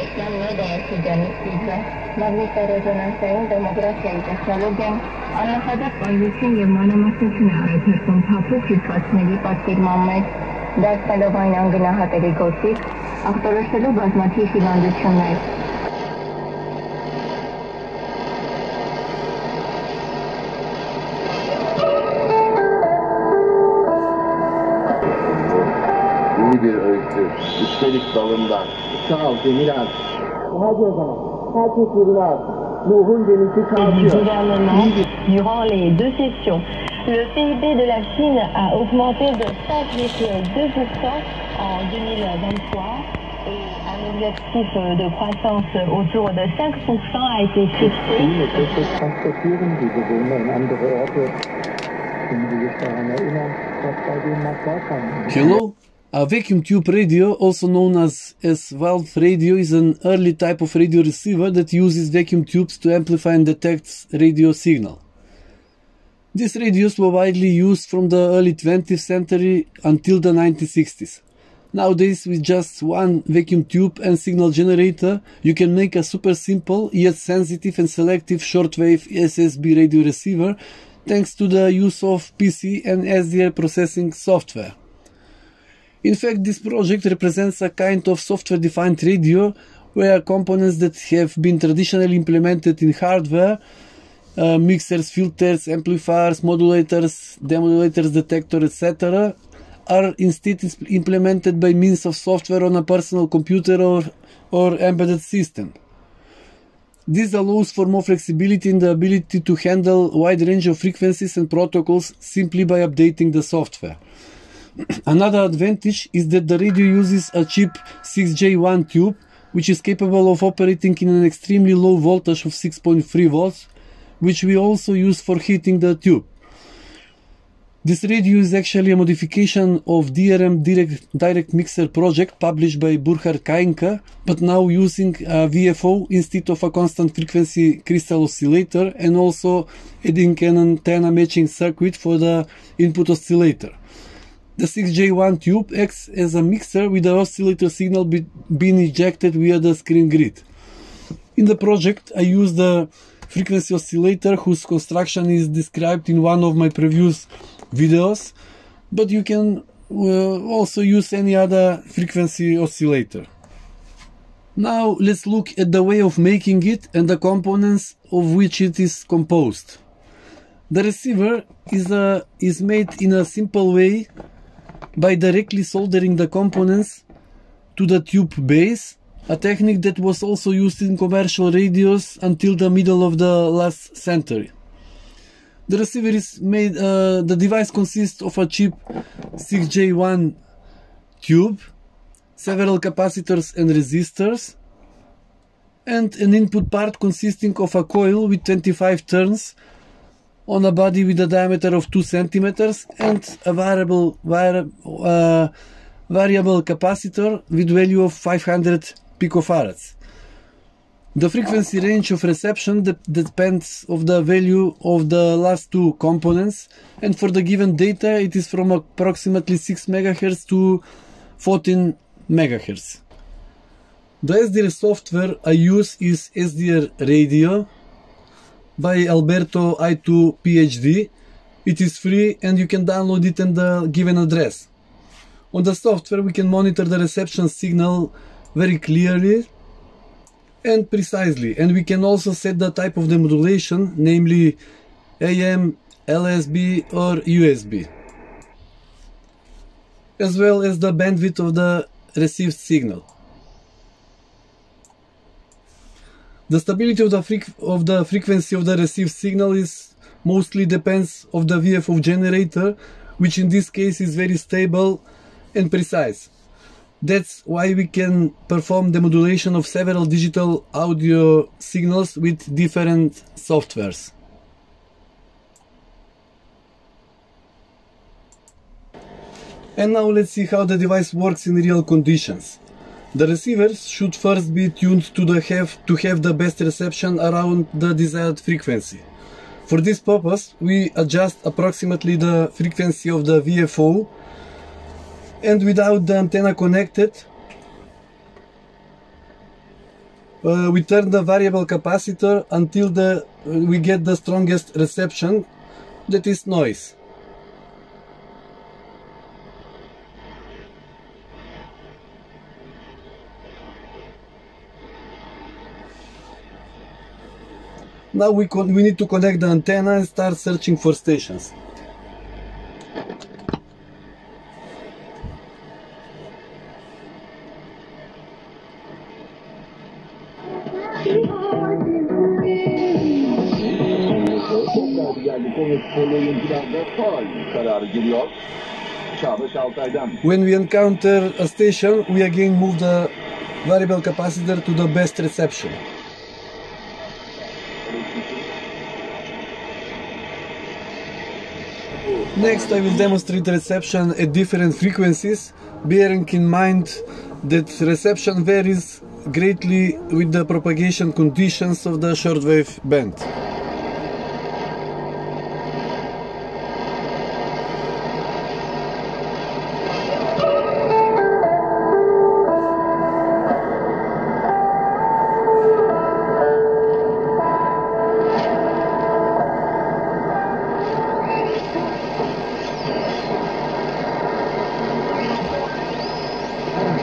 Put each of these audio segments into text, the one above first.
Արտադրության մեդիայի ցուցանիշը, մագնիտոռեզոնանսային տոմոգրաֆիայի տեխնոլոգիան անհատական պայուսին եւ մանրամասնություն է առաջարկում փափուկ հիվանդների պատկերման մեջ, դարձնելով այն անգնահատելի գործիք, ախտորոշելու բազմաթիվ հիվանդություններ İyi bir öykü. Üstelik dalından. Sağ ol Cemil abi. Hadi o zaman. Herkes yerine alsın. Nuh'un gemisi du kalkıyor. gouvernement durant les deux sessions. Le PIB de la Chine a augmenté de 5,2% en 2023 et un objectif de croissance autour de 5% a été fixé. Hello? A vacuum tube radio, also known as, as valve radio, is an early type of radio receiver that uses vacuum tubes to amplify and detect radio signal. These radios were widely used from the early 20th century until the 1960s. Nowadays, with just one vacuum tube and signal generator, you can make a super simple yet sensitive and selective shortwave SSB radio receiver thanks to the use of PC and SDR processing software. In fact, this project represents a kind of software-defined radio where components that have been traditionally implemented in hardware, uh, mixers, filters, amplifiers, modulators, demodulators, detector, etc., are instead implemented by means of software on a personal computer or, or embedded system. This allows for more flexibility in the ability to handle a wide range of frequencies and protocols simply by updating the software. Another advantage is that the radio uses a cheap 6J1 tube, which is capable of operating in an extremely low voltage of 6.3 volts, which we also use for heating the tube. This radio is actually a modification of DRM direct, direct mixer project published by Burkhard Kainka, but now using a VFO instead of a constant frequency crystal oscillator and also adding an antenna matching circuit for the input oscillator. The 6J1 tube acts as a mixer with the oscillator signal be- being ejected via the screen grid. In the project, I use the frequency oscillator whose construction is described in one of my previous videos, but you can uh, also use any other frequency oscillator. Now let's look at the way of making it and the components of which it is composed. The receiver is, a, is made in a simple way by directly soldering the components to the tube base, a technique that was also used in commercial radios until the middle of the last century. The receiver is made, uh, the device consists of a cheap 6J1 tube, several capacitors and resistors, and an input part consisting of a coil with 25 turns on a body with a diameter of 2 centimeters and a variable vari- uh, variable capacitor with value of 500 picofarads. The frequency range of reception de- depends of the value of the last two components and for the given data it is from approximately 6 MHz to 14 MHz. The SDR software I use is SDR Radio by Alberto I2PHD. It is free and you can download it in the uh, given address. On the software we can monitor the reception signal very clearly and precisely and we can also set the type of the modulation namely AM, LSB or USB as well as the bandwidth of the received signal. The stability of the, of the frequency of the received signal is mostly depends of the VFO generator, which in this case is very stable and precise. That's why we can perform the modulation of several digital audio signals with different softwares. And now let's see how the device works in real conditions. The receivers should first be tuned to the have to have the best reception around the desired frequency. For this purpose, we adjust approximately the frequency of the VFO and without the antenna connected, uh, we turn the variable capacitor until the we get the strongest reception that is noise. Now we, we need to connect the antenna and start searching for stations. When we encounter a station, we again move the variable capacitor to the best reception. Next I will demonstrate reception at different frequencies, bearing in mind that reception varies greatly with the propagation conditions of the shortwave band.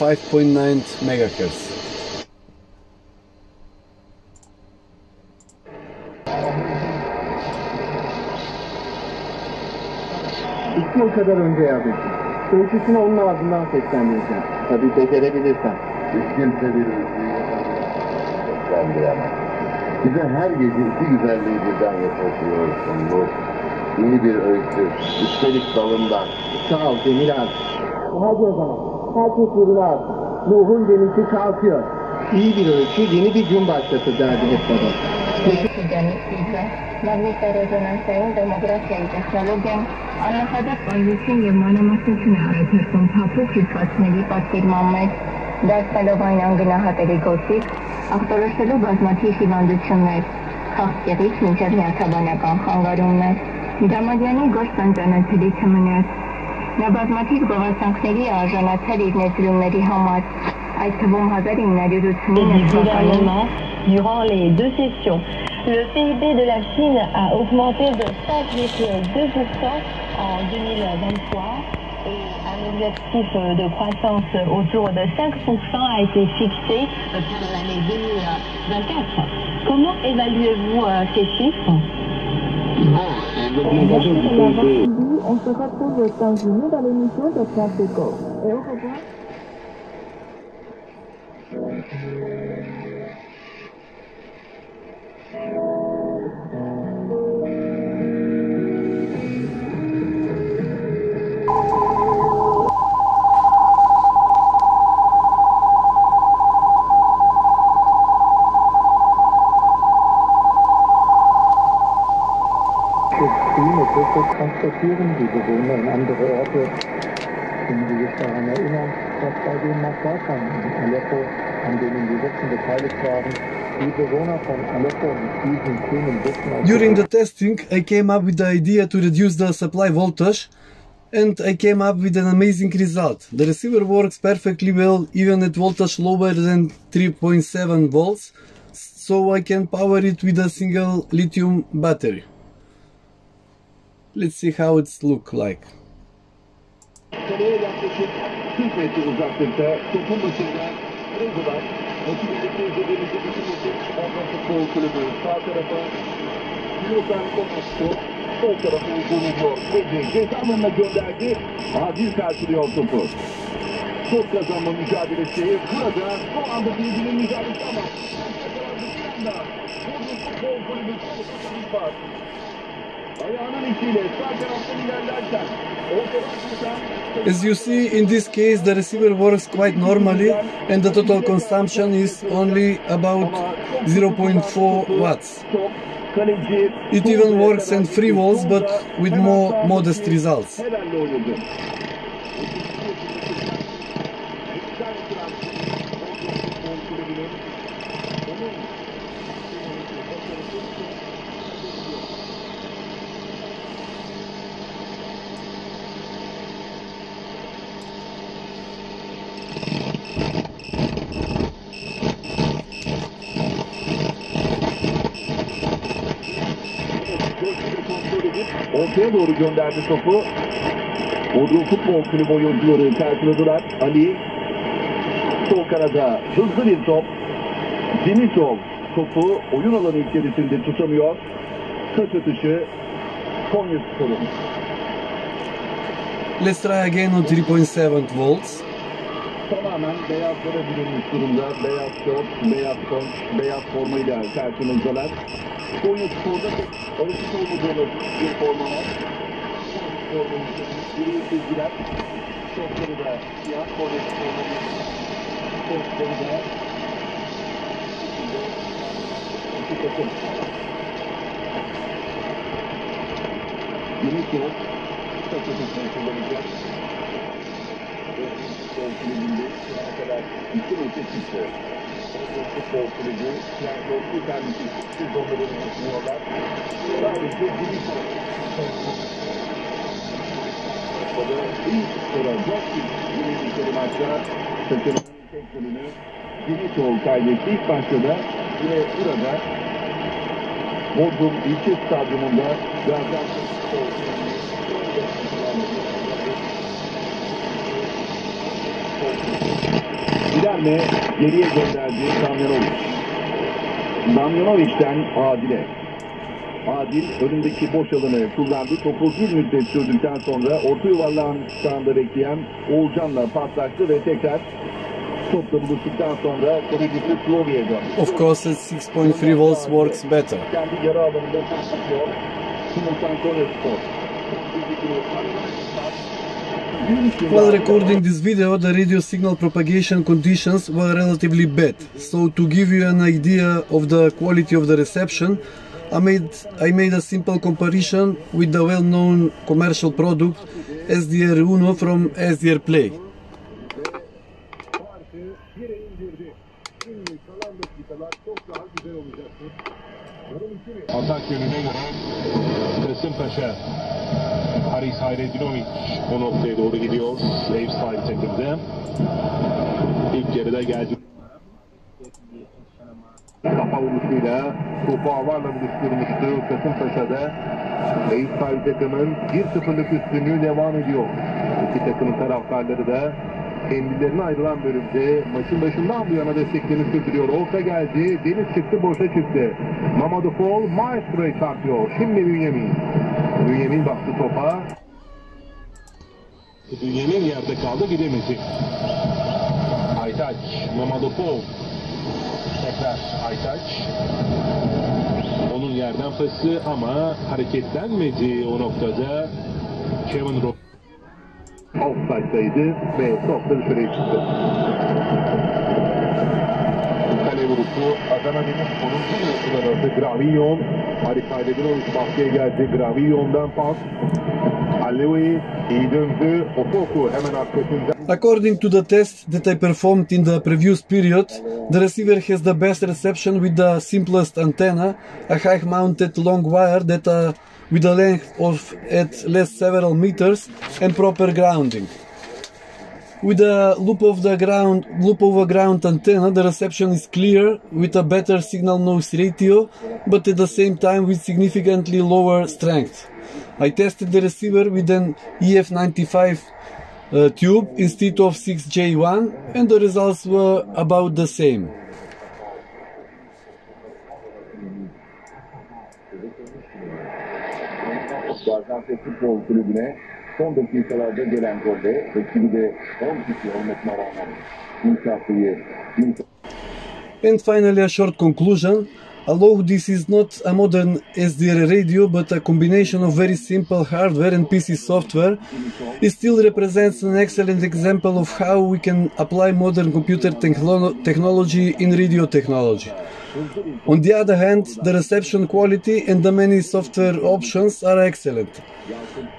5.9 megahertz. İki yıl kadar önce yazmıştım. Ölçüsünü onun ağzından seslendireceğim. Tabii becerebilirsen. Hiç kimse bir ülkeyi seslendiremez. Bize her gece iki güzelliği birden yaşatıyorsun bu. Yeni bir öykü. Üstelik dalından. Sağ ol Cemil abi. Hadi o zaman. Herkes yerine alsın. Nuh'un gemisi kalkıyor. İyi bir ölçü, yeni bir gün başlatır derdi hep baba. Մագնիսա ռեզոնանսային դեմոգրաֆիայի տեխնոլոգիան աննախադեպ պայուսին եւ մանրամասնություն է առաջարկում փափուկ հյուսվածքների պատկերման մեջ, դարձնելով այն անգնահատելի գործիք, ախտորոշելու բազմաթիվ հիվանդություններ, քաղցկեղից մինչև նյարդաբանական խանգարումներ։ Դամադյանի գործն անճանաչելի չմնաց։ Նա բազմաթիվ գովասանքների է արժանացել իր ներդրումների համար, այդ թվում 1989 թվականին durant les deux sessions. Le PIB de la Chine a augmenté de 5,2% en 2023 et un objectif de croissance autour de 5% a été fixé pour l'année 2024. Comment évaluez-vous ces chiffres On se retrouve dans une nouvelle émission de Classe Éco. Et au revoir. Viele transportieren die Bewohner in andere Orte. Können Sie sich daran erinnern, dass bei den Massakern in Aleppo, an denen die Russen beteiligt waren, During the testing, I came up with the idea to reduce the supply voltage and I came up with an amazing result. The receiver works perfectly well even at voltage lower than 3.7 volts, so I can power it with a single lithium battery. Let's see how it's look like. Kaleye yaklaşık 40 metre uzaklıkta topun başında Rezolar. Rakibindeki izlediğimizde bütün topu Orta Futbol Kulübü sağ tarafa Yunusan Komosko sol tarafa uzun. Ece ceza gönderdi. Adil karşılıyor topu. Top kazanma mücadelesi burada şu anda As you see, in this case, the receiver works quite normally and the total consumption is only about 0.4 watts. It even works in free walls, but with more modest results. Ortaya doğru gönderdi topu. Bodrum Futbol Kulübü oyuncuları karşıladılar. Ali sol kanada hızlı bir top. Denisov topu oyun alanı içerisinde tutamıyor. Taç atışı Konya Spor'un. Let's try again on 3.7 volts. Tamamen beyazlara bürünmüş durumda. Beyaz şort, beyaz kont, beyaz formayla karşımızdalar. Konya Spor'da pek alışık olmadığımız bir forma var. Formanın gri çizgiler. Şortları da siyah. Konya Spor'un şortları da iki takım. Yeni şort. Takımını kullanacak. Futbol Kulübü'nde şu ana kadar iki maçı çıktı. Futbol Kulübü, yani bir tanesi siz onları düşünüyorlar. Sadece bir Burada ilk skora dört bir maçta takımın tek golünü Dimitov kaydetti. İlk da yine burada Bodrum İlçe Stadyumunda Gaziantep Spor İlerle geriye gönderdi Damjanovic. Damjanovic'den Adil'e. Adil önündeki boş alanı kullandı. Topu bir müddet sürdükten sonra orta yuvarlağın sağında bekleyen Oğulcan'la paslaştı ve tekrar topla buluştuktan sonra kalecisi Slovya'ya döndü. Of course, at 6.3 volts works better. Kendi yarı alanında paslaşıyor. Simultan Konya Spor. While recording this video, the radio signal propagation conditions were relatively bad. So to give you an idea of the quality of the reception, I made I made a simple comparison with the well-known commercial product SDRuno from SDRPlay. Farkı yere indirdi. Şimdi kalan dakikalar çok daha güzel olacaktır. Durum 2-1. Atak yönüne göre Haris Hayredinovic o noktaya doğru gidiyor. Ev sahibi takımda. İlk yarıda geldi. Kafa vuruşuyla topu avarla buluşturmuştu Kasımpaşa'da. Ev sahibi takımın 1-0'lık üstünlüğü devam ediyor. İki takımın taraftarları da kendilerine ayrılan bölümde maçın başından bu yana desteklerini sürdürüyor. Orta geldi, Deniz çıktı, boşa çıktı. Mamadou Fall Maestro'ya çarpıyor. Şimdi Bünyamin. Bünyamin bastı topa. Bünyamin yerde kaldı, gidemedi. Aytaç, Mamadou Fall. Tekrar Aytaç. Onun yerden pası ama hareketlenmedi o noktada. Kevin Rock. Offside'daydı ve topla dışarıya çıktı. Arası Aydinovic baskıya geldi. Gravillon'dan pas. Iyi döndü. Hemen arkasında. According to the test that I performed in the previous period, the receiver has the best reception with the simplest antenna, a high-mounted long wire that uh, with a length of at least several meters and proper grounding. With the loop of the ground loop over ground antenna, the reception is clear with a better signal noise ratio, but at the same time with significantly lower strength. I tested the receiver with an EF95 uh, tube instead of 6J1 and the results were about the same. Son dakikalarda gelen golde ekibi de 10 kişi olmasına rağmen And finally, a short conclusion. Although this is not a modern SDR radio but a combination of very simple hardware and PC software, it still represents an excellent example of how we can apply modern computer techno- technology in radio technology. On the other hand, the reception quality and the many software options are excellent.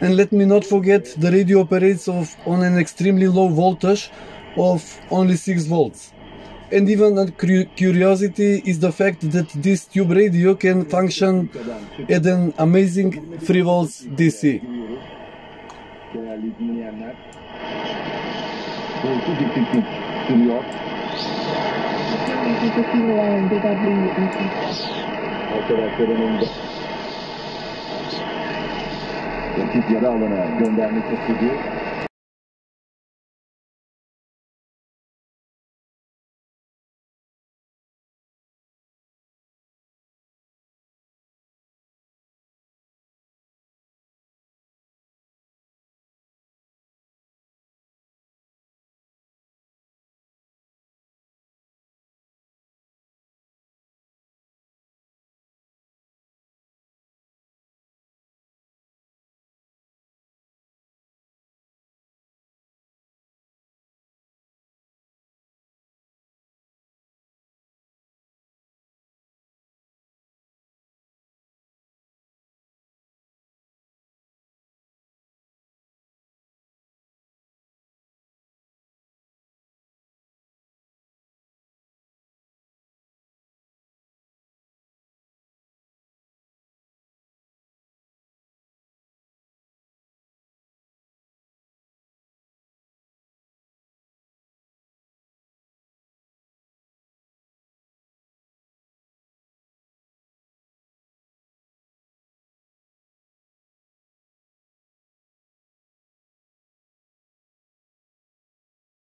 And let me not forget the radio operates of, on an extremely low voltage of only 6 volts. And even a curiosity is the fact that this tube radio can function at an amazing 3 volts DC.